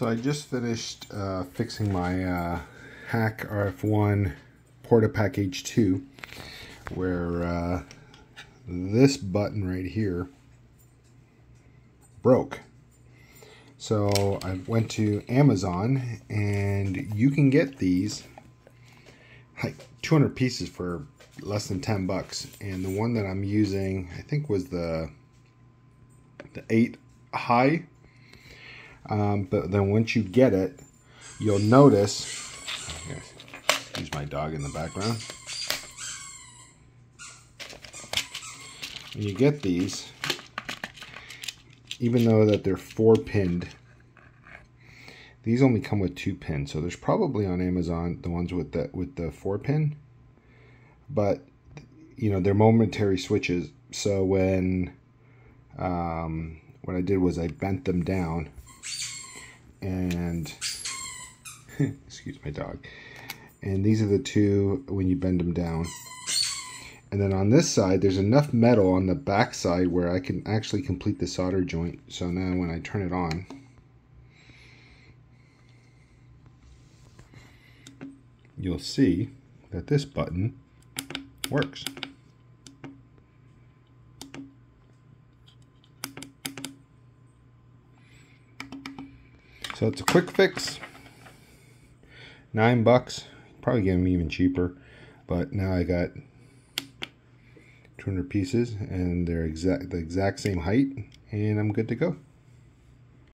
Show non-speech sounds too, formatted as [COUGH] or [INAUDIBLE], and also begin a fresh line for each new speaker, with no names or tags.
So I just finished uh, fixing my uh, HackRF One Portapack H2 where uh, this button right here broke. So I went to Amazon and you can get these like 200 pieces for less than 10 bucks and the one that I'm using I think was the the 8 high um, but then once you get it, you'll notice, use my dog in the background. When you get these, even though that they're four pinned, these only come with two pins. So there's probably on Amazon the ones with the with the four pin, but you know they're momentary switches. So when um, what I did was I bent them down and [LAUGHS] excuse my dog. And these are the two when you bend them down. And then on this side there's enough metal on the back side where I can actually complete the solder joint. So now when I turn it on you'll see that this button works So it's a quick fix. Nine bucks. Probably get them even cheaper. But now I got 200 pieces and they're exact the exact same height and I'm good to go.